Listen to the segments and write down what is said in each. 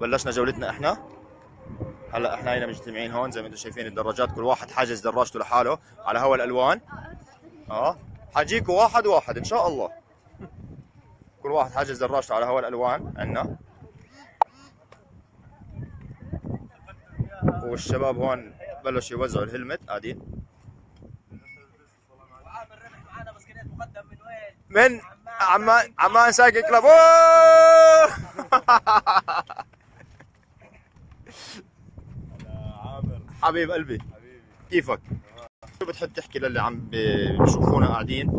بلشنا جولتنا إحنا. هلأ إحنا هنا مجتمعين هون زي ما أنتم شايفين الدراجات كل واحد حاجز دراجته لحاله على هوا الألوان. آه حاجيكوا واحد واحد إن شاء الله. كل واحد حاجز دراجته على هوا الألوان عندنا. والشباب هون بلشوا يوزعوا الهلمت. قاعدين من عمان عمان ساقي كلاب أوه! عامر حبيب قلبي حبيبي كيفك؟ شو بتحب تحكي للي عم بيشوفونا قاعدين؟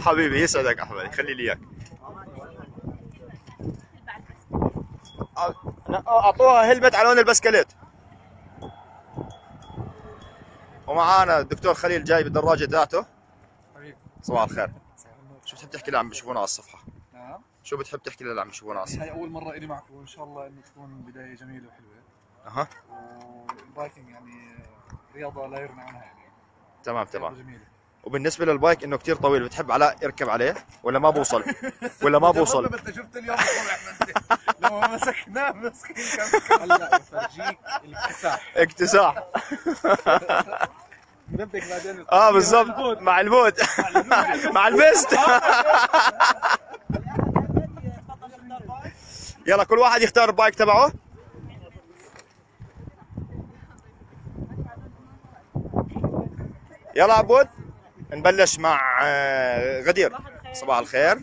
حبيبي يسعدك أحمد خلي لي إياك أعطوها helmet على لون البسكليت ومعانا الدكتور خليل جاي بالدراجه ذاته. حبيبي. صباح الخير. شو بتحب تحكي اللي عم بيشوفونا على الصفحة؟ نعم. شو بتحب تحكي للي عم بيشوفونا على الصفحة؟ هاي أول مرة إلي معكم وإن شاء الله إنه تكون بداية جميلة وحلوة. أها. وال biking يعني رياضة لا يغنى عنها يعني. تمام تمام. جميلة. وبالنسبة للبايك إنه كتير طويل بتحب علاء اركب عليه ولا ما بوصل؟ ولا ما بوصل؟ انت شفت اليوم الصبح لما مسكناه مسكين كان هلا بفرجيك الاكتساح اكتساح. بنبدك بعدين. آه بالضبط. مع الموت مع البست يلا كل واحد يختار البايك تبعه. يلا عبود. نبلش مع آه، غدير. صباح الخير.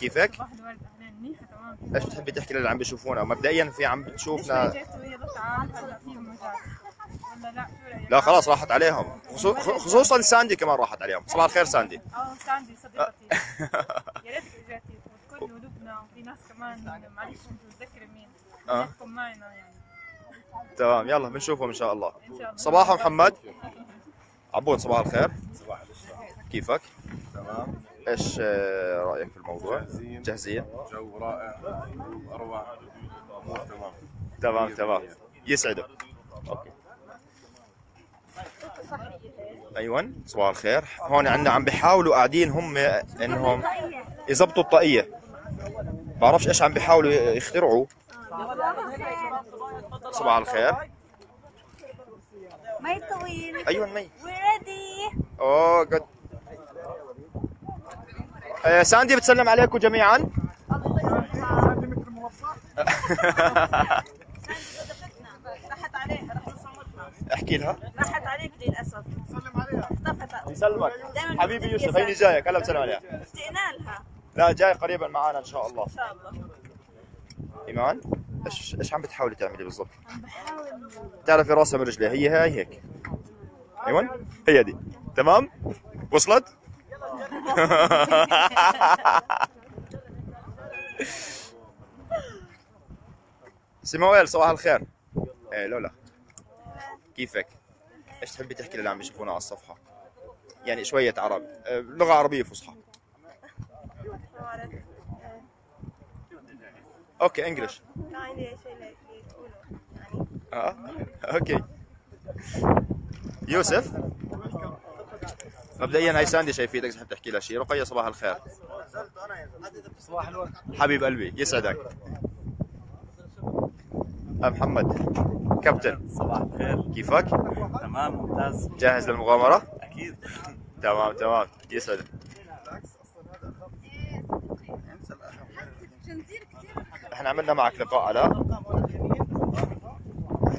كيفك؟ واحد ورد اهلين منيحة تمام. إيش بتحبي تحكي للي عم بيشوفونا؟ مبدئيا في عم بتشوفنا. ولا لا؟ لا خلاص راحت عليهم. خصو- خصوصا ساندي كمان راحت عليهم. صباح الخير ساندي. آه ساندي صديقتي. يا ريت اجيتي وتكون ولدنا وفي ناس كمان معلش انت متذكرة مين؟ آه. يحكم معنا يعني. تمام يلا بنشوفهم إن شاء الله. إن شاء الله. صباح محمد. عبود صباح الخير. صباح الخير كيفك؟ تمام. إيش آه، رأيك في الموضوع؟ جاهزين. جاهزين؟ جو رائع. أروع. امور تمام. تمام تمام. يسعدك. أيوه صباح الخير. هون عندنا عم بيحاولوا قاعدين هم إنهم يزبطوا الطاقية. بعرفش إيش عم بيحاولوا يخترعوا. صباح الخير. مي طويل. أيوه مي. وريدي أوه جود آه، ساندي بتسلم عليكم جميعا. احكي لها. راحت عليك للأسف. سلم عليها. اختفت. يسلمك حبيبي يوسف هيني. جايك هلا بسلم عليها. اشتقنا لها. لا جاي قريبا معنا إن شاء الله. إن شاء الله. إيمان إيش إيش عم بتحاولي تعملي بالضبط؟ عم بحاول. تعرفي راسها من رجليها. هي هاي هيك. أيوه هي دي. تمام؟ وصلت؟ سمويل صباح الخير. إيه لولا. كيفك؟ إيش تحبي تحكي للي عم يشوفونا على الصفحة؟ يعني شوية عربي. آه، لغة عربية فصحى. okay English. آه okay. يوسف؟ مبدئيا هاي ساندي شايفيتك تحب تحكي لها شيء رقية صباح الخير. صباح الورد حبيب قلبي يسعدك. أه محمد. كابتن. صباح الخير. كيفك؟ تمام ممتاز. جاهز للمغامرة؟ أكيد. تمام تمام. يسعدك إحنا عملنا معك لقاء علاء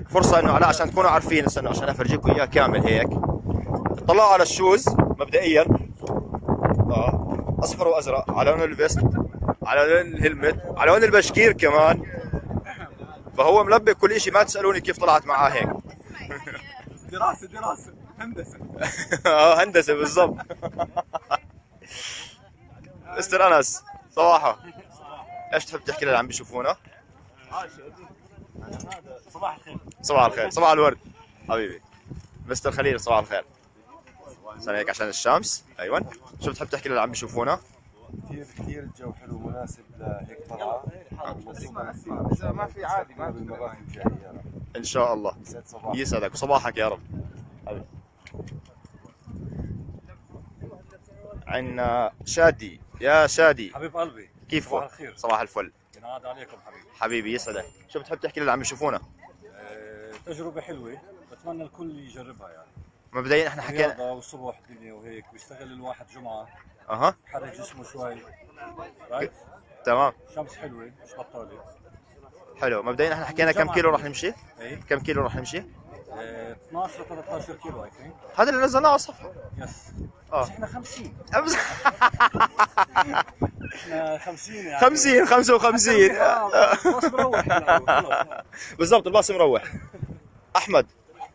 فرصة إنه علاء عشان تكونوا عارفين استنوا عشان أفرجيكم إياه كامل هيك. اطلعوا على ال shoes مبدئيا. آه. أصفر وأزرق على لون ال vest على لون الهلمت على لون البشكير كمان. فهو ملبك كل شيء ما تسألوني كيف طلعت معاه هيك. دراسة دراسة هندسة. آه هندسة بالضبط. مستر أنس صباحه إيش تحب تحكي للي عم بيشوفونا؟ صباح الخير. صباح الخير صباح الورد. حبيبي. مستر خليل صباح الخير. عشان هيك عشان الشمس؟ أيوه. شو بتحب تحكي للي عم بيشوفونا؟ كثير كثير الجو حلو مناسب لهيك طلعة. إذا ما في عادي ما في بالمرات الجايه إن شاء الله. يسعد صباحك. يسعدك. وصباحك يا رب. حبيبي. عندنا شادي. يا شادي. حبيب قلبي كيفك صباح الخير. صباح الفل. ينعاد عليكم حبيبي. حبيبي يسعدك. شو بتحب تحكي للي عم يشوفونا آه، تجربة حلوة. بتمنى الكل يجربها يعني. مبدئيا إحنا حكينا والصبح الدنيا وهيك بيشتغل الواحد جمعة. أها. يحرك جسمه شوي. right تمام. شمس حلوة مش بطالة. حلو. مبدئيا إحنا حكينا كم كيلو رح نمشي إيه. كم كيلو رح نمشي آه، 12 13 كيلو I think هذا اللي نزلناه على الصفحة. yes آه. بس إحنا 50 أمس- إحنا 50 يعني. 50 55 آه، بس بروح هلا، خلص. بالضبط الباص مروح. أحمد.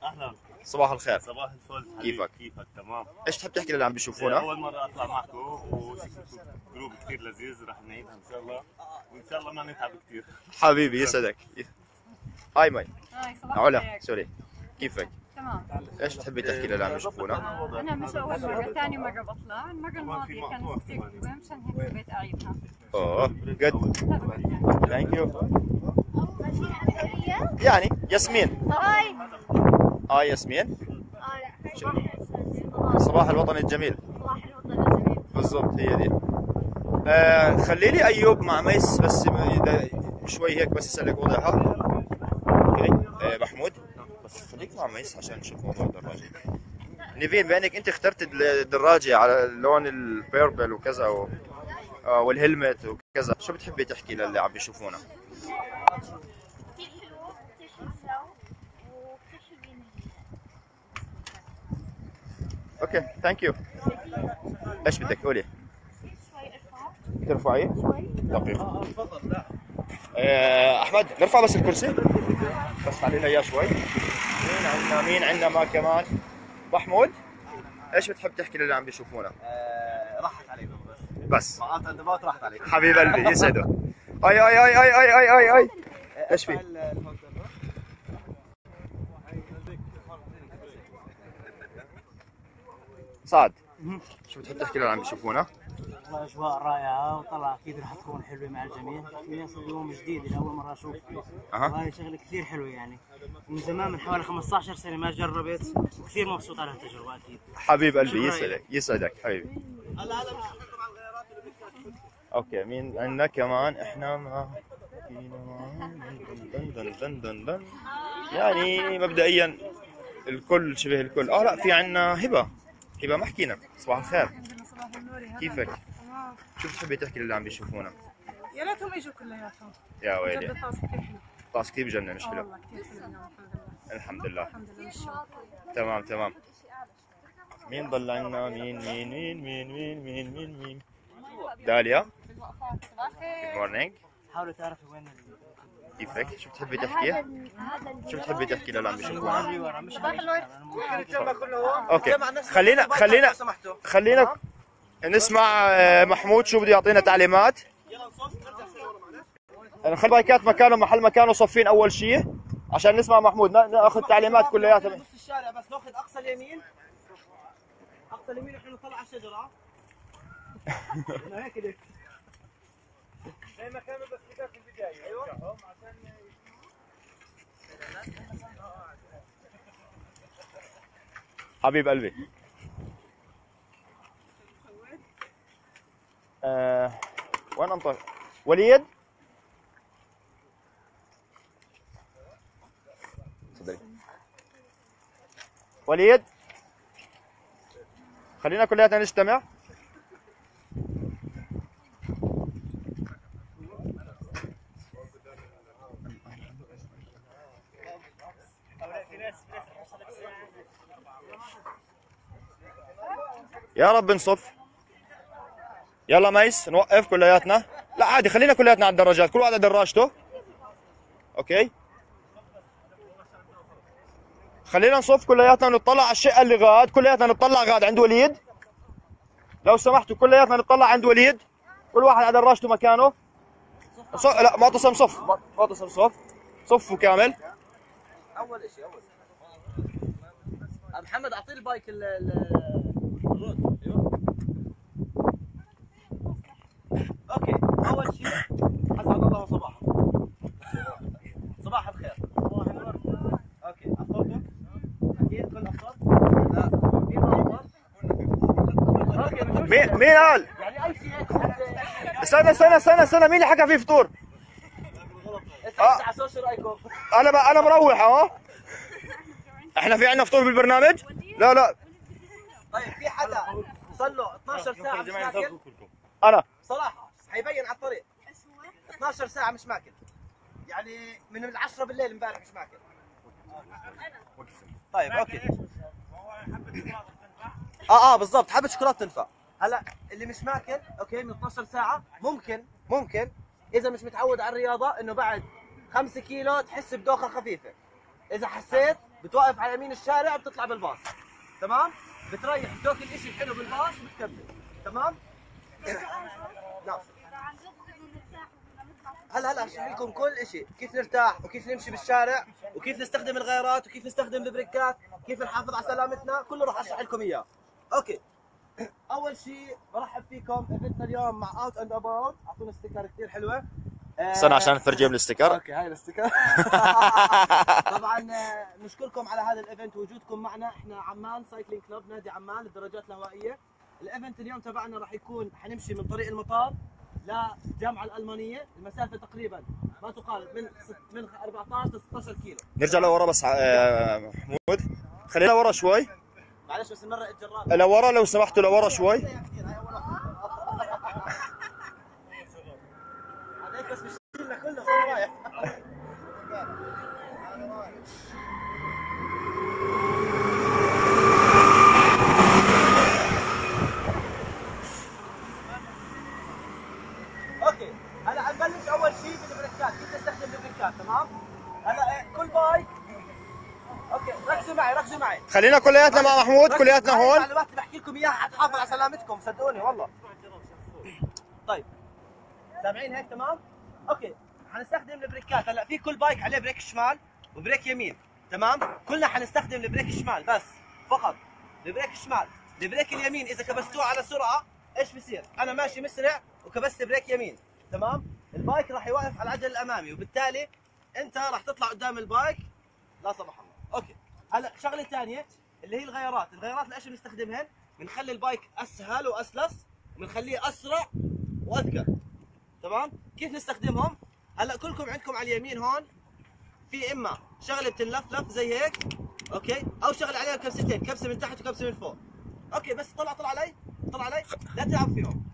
أهلا. صباح الخير. صباح الفل. كيفك؟ كيفك؟ تمام. إيش تحب تحكي للي عم بيشوفونا؟ أول مرة أطلع معكم وشكلكم group كثير لذيذ رح نعيدها إن شاء الله. وإن شاء الله ما نتعب كثير حبيبي يسعدك. hi مي. hi صباح علا sorry. كيفك؟ تمام. إيش تحبي تحكي للي عم يشوفونا أنا مش اول مرة ثاني مرة بطلع. المرة الماضية كانت كثير حلوة مشان هيك حبيت أعيدها. oh good لا، thank you يعني ياسمين. hi. آه ياسمين؟ صباح الوطن الجميل. صباح الوطن الجميل. بالضبط هي دي. آه خلي لي أيوب مع ميس بس شوي هيك بس يسلك وضعها. okay. آه محمود. بس خليك مع ميس عشان نشوف موضوع الدراجة. نيفين بأنك أنت اخترت الدراجة على لون ال purple وكذا و... آه وال helmet وكذا. شو بتحبي تحكي للي عم يشوفونا كثير حلو كثير حلو وكثير حلوين okay thank you إيش بدك؟ قولي. ترفعي؟ دقيقة آه، أحمد نرفع بس الكرسي. بس علينا إياه شوي. مين عندنا؟ مين عندنا ما كمان؟ محمود؟ إيش بتحب تحكي للي عم بيشوفونا؟ راحت عليكم بس. بس. انضباط راحت عليكم حبيب قلبي يسعده أي أي أي أي أي أي أي. اي إيش في؟ سعد شو بتحب تحكي للي عم بيشوفونا والله أجواء رائعة وطلع أكيد راح تكون حلوة مع الجميع. الناس اليوم جديد اللي أول مرة أشوف أها. وهي شغلة كثير حلوة يعني. من زمان من حوالي 15 سنة ما جربت وكثير مبسوط على هالتجربة أكيد. حبيب قلبي يسعدك يسعدك حبيبي. أوكي مين عندنا كمان؟ إحنا ما دن دن دن دن دن يعني مبدئيا الكل شبه الكل. آه لا في عندنا هبة. هبه ما حكينا. صباح الخير. صباح النور. كيفك؟ تمام. شو بتحبي تحكي للي عم بيشوفونا؟ يا ريتهم اجوا كلياتهم. يا جد ويلي. الطاس كثير حلو. طاس كثير بجنن مش حلو؟ والله كثير حلو الحمد لله. الحمد لله. تمام تمام. مين ضل عندنا مين مين مين مين مين مين مين مين؟ داليا. صباح الخير. morning حاولوا تعرفوا وين كيفك شو بتحبي تحكي شو بتحبي تحكي للي عم بيشوفونا اللي ورا مش صباح النور. okay خلينا خلينا خلينا نسمع آه، محمود شو بده يعطينا تعليمات. نخلي بايكات مكانه محل مكانه صفين أول شيء عشان نسمع محمود. نا- ناخذ تعليمات كلياتها نص الشارع بس ناخذ أقصى اليمين. أقصى اليمين إحنا نطلع على الشجرة. هيك هيك زي ما كانوا بس في البداية. أيوه. حبيب قلبي. آه وين أنطر؟ وليد؟ وليد؟ خلينا كلياتنا نجتمع. يا رب نصف. يلا ميس نوقف كلياتنا. لا عادي خلينا كلياتنا على الدراجات. كل واحد على دراجته. okay. خلينا نصف كلياتنا ونطلع على الشقة اللي غاد. كلياتنا نطلع غاد. عند وليد. لو سمحتوا كلياتنا نطلع عند وليد. كل واحد على دراجته مكانه. ص... لا معتصم صف. معتصم صف. صفوا كامل. أول شيء أول. محمد أعطيه البايك ال- ال- الرود أيوه مين قال؟ استنى استنى استنى استنى مين اللي حكى في فطور؟ آه. رايكم؟ أنا ب... أنا مروح آه إحنا في عندنا فطور بالبرنامج؟ لا لا. طيب في حدا صار له 12 ساعة مش ماكل؟ أنا. صراحة حيبين على الطريق. 12 ساعة مش ماكل. يعني من العشرة بالليل امبارح مش ماكل. طيب okay. آه آه بالضبط. حبة شوكولاتة تنفع. هلا اللي مش ماكل okay من 12 ساعة ممكن ممكن إذا مش متعود على الرياضة إنه بعد 5 كيلو تحس بدوخة خفيفة. إذا حسيت بتوقف على يمين الشارع بتطلع بالباص. تمام؟ بتريح بتاكل الشيء الحلو بالباص وبتكمل تمام؟ نعم. هلا هلا اشرح لكم كل شيء كيف نرتاح وكيف نمشي بالشارع وكيف نستخدم الغيارات وكيف نستخدم البريكات كيف نحافظ على سلامتنا كله راح أشرح لكم إياه. okay. أول شيء برحب فيكم event نا اليوم مع Out and About أعطونا sticker كثير حلوة. آه، استنى عشان نفرجيهم ال sticker okay هاي ال sticker طبعا آه، نشكركم على هذا ال event وجودكم معنا. إحنا عمان Cycling Club نادي عمان للدراجات الهوائية. ال event اليوم تبعنا راح يكون حنمشي من طريق المطار للجامعه الألمانية. المسافة تقريبا ما تقارب من من 14 ل 16 كيلو. نرجع لورا بس آه، محمود. خلينا ورا شوي. معلش بس نمرق الجراب لورا لو سمحتوا لورا شوي كثير هاي اول واحدة. هذيك بس بشيلنا كله خلوا رايح okay هلا حنبلش اول شيء بال brakes ات كيف نستخدم ال brakes ات تمام هلا إيه، كل bike okay ركزوا معي خلينا كلياتنا مع محمود كلياتنا هون. المعلومات اللي بحكي لكم إياها حتحافظ على سلامتكم صدقوني والله. طيب. سامعين هيك تمام؟ okay. حنستخدم ال brakes ات. هلا في كل bike عليه brake شمال و brake يمين تمام؟ كلنا حنستخدم ال brake الشمال بس فقط. ال brake الشمال ال brake اليمين إذا كبستوه على سرعة إيش بصير أنا ماشي مسرع وكبست brake يمين تمام؟ ال bike راح يوقف على العجل الأمامي وبالتالي أنت راح تطلع قدام ال bike. لا سمح الله. okay. هلا شغلة ثانية اللي هي الغيارات. الغيارات لايش بنستخدمهن؟ بنخلي ال bike أسهل وأسلس وبنخليه أسرع وأذكى. تمام؟ كيف نستخدمهم؟ هلا كلكم عندكم على اليمين هون في إما شغلة بتنلفلف زي هيك okay؟ أو شغلة عليها كبستين كبسة من تحت وكبسة من فوق. okay بس طلع طلع علي طلع علي لا تلعب فيهم.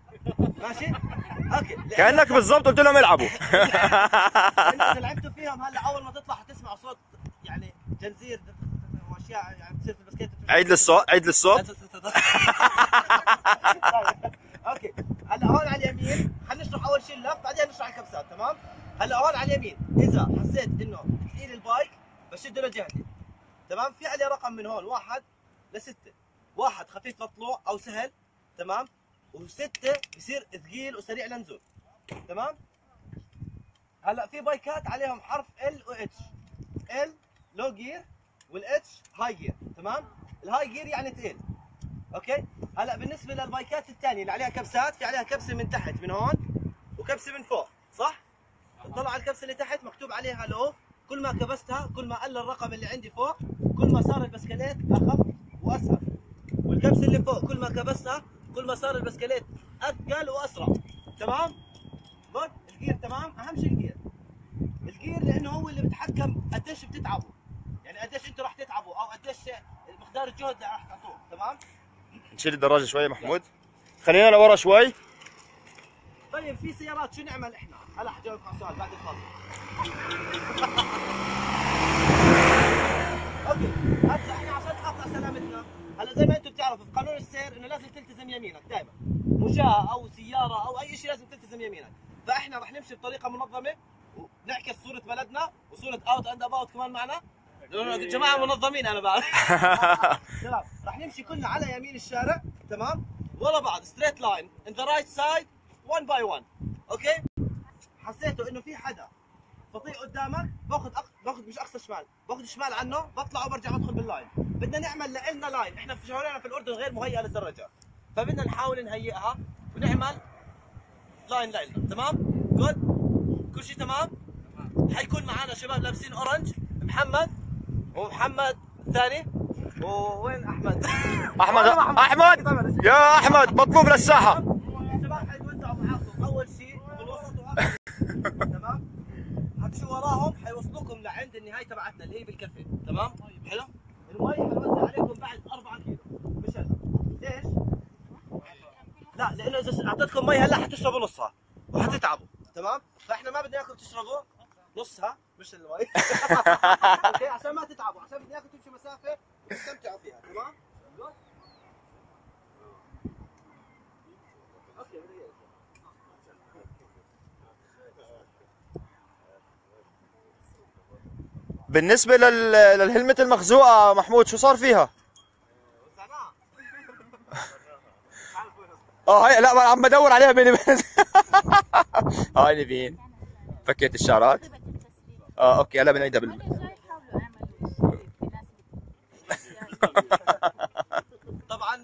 ماشي؟ okay كأنك بالضبط قلت لهم العبوا. اذا لعبتوا فيهم هلا أول ما تطلع حتسمع صوت يعني جنزير. يعني بتصير في البسكيت عيد للصوت عيد للصوت okay. هلأ هون على اليمين حنشرح أول شيء اللف بعدين نشرح الكبسات تمام؟ هلأ هون على اليمين. إذا حسيت إنه ثقيل ال bike بشده لجهتي تمام؟ في عليه رقم من هون واحد لستة. واحد خفيف للطلوع أو سهل تمام؟ وستة بصير ثقيل وسريع لنزول. تمام؟ هلأ في bike ات عليهم حرف L و H ال L low gear وال H high gear تمام؟ ال high gear يعني ثقيل okay؟ هلأ بالنسبة لل bike ات الثانية اللي عليها كبسات في عليها كبسة من تحت من هون وكبسة من فوق صح؟ طلع على الكبسة اللي تحت مكتوب عليها low كل ما كبستها كل ما قل الرقم اللي عندي فوق كل ما صار البسكليت أخف واسهل والكبسة اللي فوق كل ما كبستها كل ما صار البسكليت اثقل وأسرع. تمام؟ ال gear تمام؟ أهم شيء ال gear ال gear لأنه هو اللي بيتحكم قديش بتتعبوا قديش أنتوا راح تتعبوا أو قديش مقدار الجهد اللي راح تعطوه تمام؟ نشيل الدراجة شوي محمود. خلينا لورا شوي. طيب في سيارات شو نعمل إحنا؟ هلا حجاوبك على السؤال بعد الفاصل. okay هسه إحنا عشان نحافظ على سلامتنا هلا زي ما أنتم بتعرفوا في قانون السير انه لازم تلتزم يمينك دائما مشاة أو سيارة أو اي شيء لازم تلتزم يمينك. فاحنا رح نمشي بطريقة منظمة ونعكس صورة بلدنا وصورة Out and About كمان معنا. جماعة منظمين أنا بعرف تمام رح نمشي كلنا على يمين الشارع تمام؟ ورا بعض straight line in the right side 1 by 1 okay؟ حسيتوا إنه في حدا بطيء قدامك باخذ أق... باخذ مش أقصى شمال باخذ شمال عنه بطلع وبرجع بدخل بال line بدنا نعمل لنا line إحنا في شوارعنا في الأردن غير مهيئة للدرجة. فبدنا نحاول نهيئها ونعمل line line تمام؟ good كل شيء تمام؟ حيكون معنا شباب لابسين orange محمد. ومحمد الثاني ووين أحمد؟ أحمد أحمد يا أحمد مطلوب للساحة الشباب حيتوزعوا معاكم أول شيء بالوسط واخر تمام؟ حتمشوا وراهم حيوصلوكم لعند النهاية تبعتنا اللي هي بالكافيه تمام؟ حلو؟ المي حنوزع عليكم بعد 4 كيلو مش هلا ليش؟ لا لأنه إذا أعطيتكم مي هلا حتشربوا نصها وحتتعبوا تمام؟ فإحنا ما بدنا إياكم تشربوا نصها مش المي أوكي عشان ما تتعبوا عشان بدنا إياكم تمشوا مسافة تستمتعوا فيها تمام؟ بدي بالنسبة لل... للهلمة المخزوقة محمود شو صار فيها؟ آه هي لا عم بدور عليها بيني وبين هاي نبين فكيت الشعرات. آه okay هلا بنعيدها بال طبعا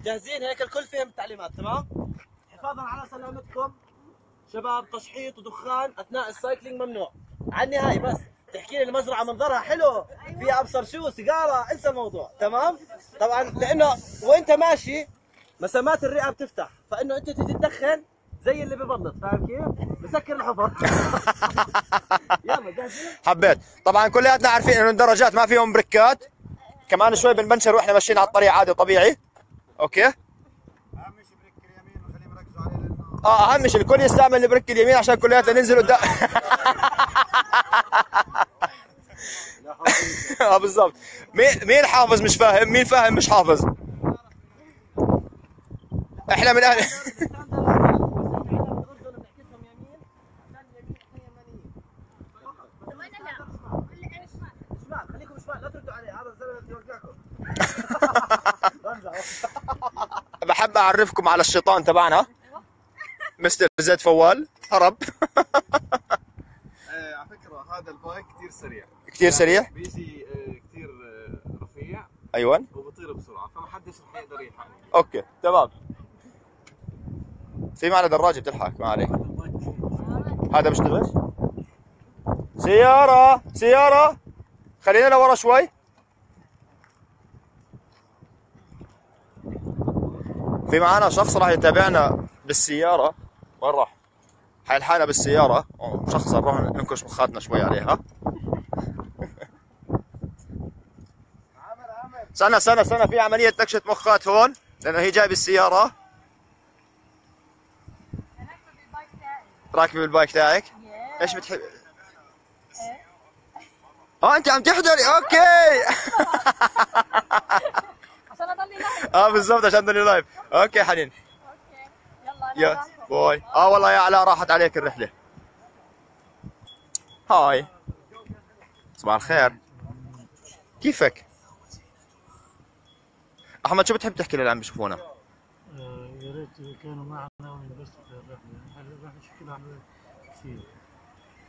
جاهزين؟ هيك الكل فهم التعليمات تمام؟ حفاظا على سلامتكم. شباب تشحيط ودخان أثناء ال cycling ممنوع. على النهاية بس. تحكي لي المزرعة منظرها حلو؟ فيها أبصر شو؟ سيجارة؟ إنسى الموضوع تمام؟ طبعا لأنه وإنت ماشي مسامات الرئة بتفتح فإنه أنت تيجي تدخن زي اللي ببلط فاهم كيف؟ بسكر الحفر. يلا جاهزين؟ حبيت. طبعا كلياتنا عارفين إنه الدراجات ما فيهم brakeات. كمان شوي بنبنشر وإحنا ماشيين على الطريق عادي طبيعي okay؟ أهم شيء brake اليمين وخليهم يركزوا عليه لأنه آه أهم شيء الكل يستعمل ال brake اليمين عشان كلياتنا ننزل قدام. آه بالضبط. مين مين حافظ مش فاهم؟ مين فاهم مش حافظ؟ إحنا من أهل شمال خليكم شمال لا تردوا عليه هذا الزلمه بده يوقعكم بحب أعرفكم على الشيطان تبعنا. مستر زيد فوال هرب آه على فكرة هذا ال bike كثير سريع. كثير سريع؟ بيجي آه كثير آه رفيع. أيوه. وبطير بسرعة فما حدش رح يقدر يلحق okay تمام. في معنا دراجه بتلحق ما عليك. هذا بيشتغل سيارة سيارة. خلينا لورا شوي. في معنا شخص راح يتابعنا بالسيارة. وين راح؟ حيلحقنا بالسيارة. شخص نروح ننكش مخاتنا شوي عليها. استنى استنى استنى في عملية نكشة مخات هون لأنه هي جاي بالسيارة. راكبة بالبايك تاعك؟ إيش بتحب؟ آه أنت عم تحضري أوكي. آه بالضبط عشان تضلي live okay حنين. okay يلا bye. آه والله يا علاء راحت عليك الرحلة. hi. صباح الخير. كيفك؟ أحمد شو بتحب تحكي للي عم بيشوفونا آه، يا ريت كانوا معنا وينبسطوا في الرحلة. يعني الرحلة شكلها كثير.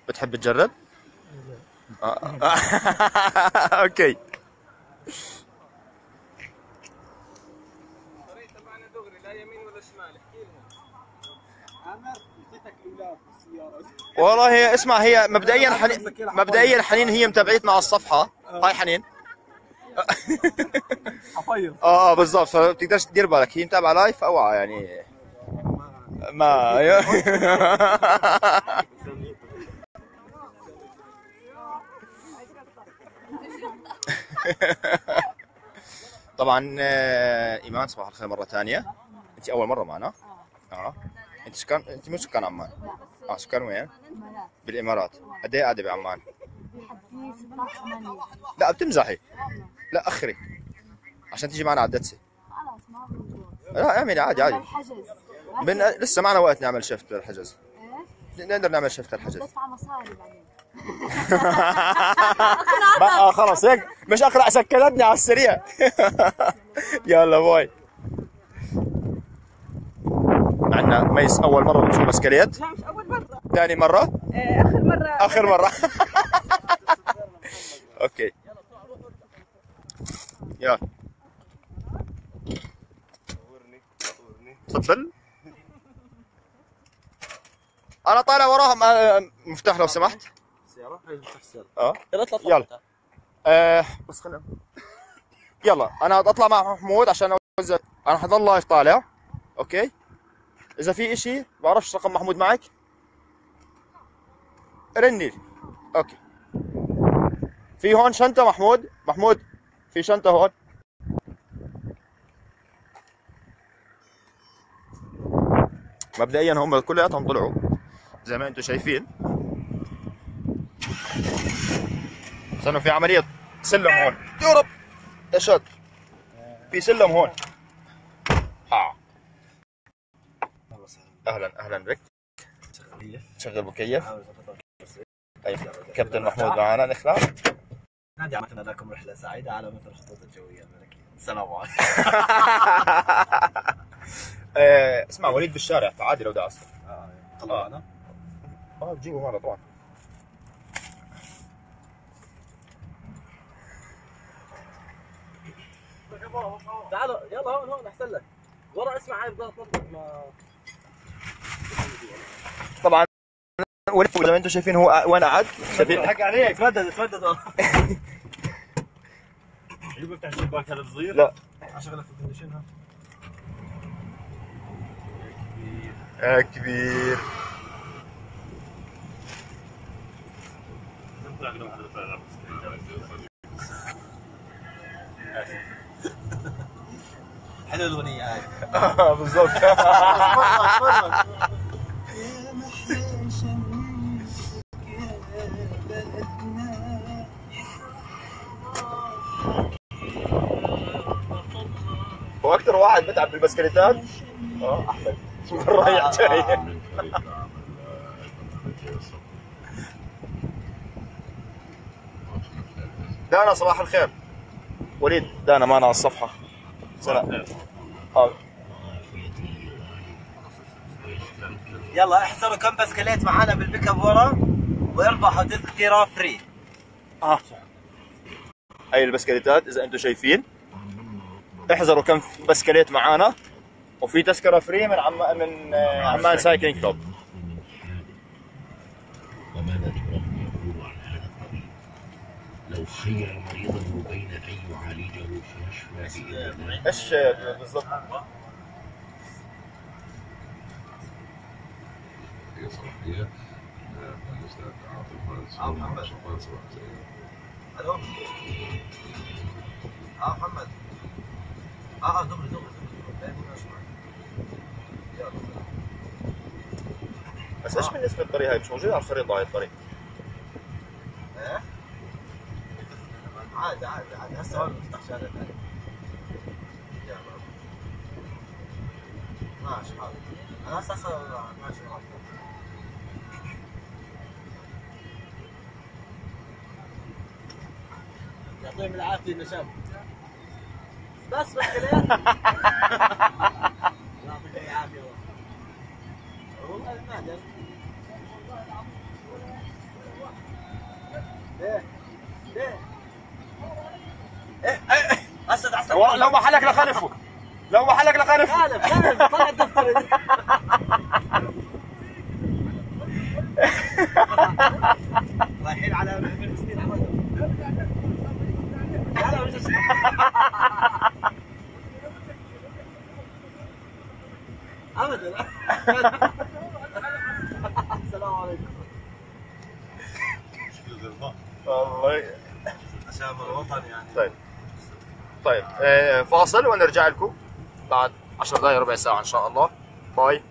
بتحب تجرب؟ لا. آه. okay الطريق تبعنا دغري لا يمين ولا شمال احكي لهم عامر نسيتك الاولاد بالسياره والله هي اسمع هي مبدئيا حنين مبدئيا حنين هي متابعتنا على الصفحة. هاي حنين. آه آه بالضبط. فبتقدرش تدير بالك. هي متابعة live اوعى يعني ما طبعا آه، إيمان صباح الخير مرة ثانية. انت أول مرة معنا. آه. انت سكان أنت مو سكان عمان آه سكان وين؟ بالإمارات. قد إيه قاعدة بعمان لا بتمزحي. لا أخري. عشان تيجي معنا على الدتسي. خلاص ما بنقول لا اعملي عادي عادي. من لسه معنا وقت نعمل شيفت للحجز. نقدر نعمل شيفت للحجز. بدفع مصاري بعدين. بقى خلص هيك مش أقرأ سكتتني على السريع. يلا bye. عندنا ميس أول مرة بنشوف بسكليت لا مش أول مرة. ثاني مرة؟ آه، آخر مرة. آخر مرة. okay. يلا. صورني صورني تفضل. أنا طالع وراهم. آه، مفتاح لو سمحت. السياره السياره آه. يلا اطلع. يلا. آه بس خلينا. يلا. أنا أطلع مع محمود عشان أوزع. أنا حضل live طالع. okay. إذا في إشي بعرفش رقم محمود معك؟ رني. لي. okay. في هون شنطة محمود؟ محمود في شنطة هون. مبدئيا هم كلياتهم طلعوا زي ما أنتم شايفين. استنوا في عملية سلم هون. يا رب. يا شاد في سلم هون آه. أهلا أهلا بك. شغل مكيف أيوة. كابتن محمود معنا نخلع نادي عملنا لكم رحلة سعيدة على مثل الخطوط الجوية الملكية. السلام عليكم. آه، اسمع وليد بالشارع فعادي لو دعست طلع أنا آه بجيبه معنا طبعا. تعالوا يلا هون هون أحسن لك. ورا اسمع هاي تنطط ما طبعا وليد زي ما أنتم شايفين هو وين قعد شايفين حق عليك تردد تردد شو بفتح الشباك هذا صغير؟ لا. اشغلك في الكونديشن ها؟ آه كبير. حلو الأغنية هاي. آه، بالضبط. هو أكثر واحد بتعب بالبسكليتات آه أحمد. رايح جاي. دانا صباح الخير. وليد. دانا معنا على الصفحة. سلام. آه. يلا احسبوا كم بسكليت معانا بالبيك أب ورا واربحوا تذكره free. آه. هاي البسكليتات إذا أنتم شايفين. احذروا كم بسكليت معانا. وفي تذكرة free من عم من عمان Cycling Club. وماذا إبراهيم يقول عن هذا الطبيب. لو خير مريضه بين أن يعالجه فيشفى بإذن الله إيش بالضبط؟ هي آه محمد آه آه دغري دغري دغري. بس إيش بالنسبة للطريق هاي؟ مش موجوده على الخريطه هاي الطريق؟ إيه؟ عادي عادي عادي. هسه هون بفتح شارع ثاني يلا. ماشي حاضر. أنا هسه هسه ماشي معك يعطيهم العافية بس بس كده يعطيك العافيه والله ليه؟ ليه؟ إيه إيه إيه اسد اسد لو محلك لخلفه لو محلك لخلفه خالف خالف طلع الدفتر رايحين على فلسطين عملهم لا لا مش ابدا السلام عليكم طيب طيب فاصل ونرجع لكم بعد 10 دقائق ربع ساعة إن شاء الله. باي.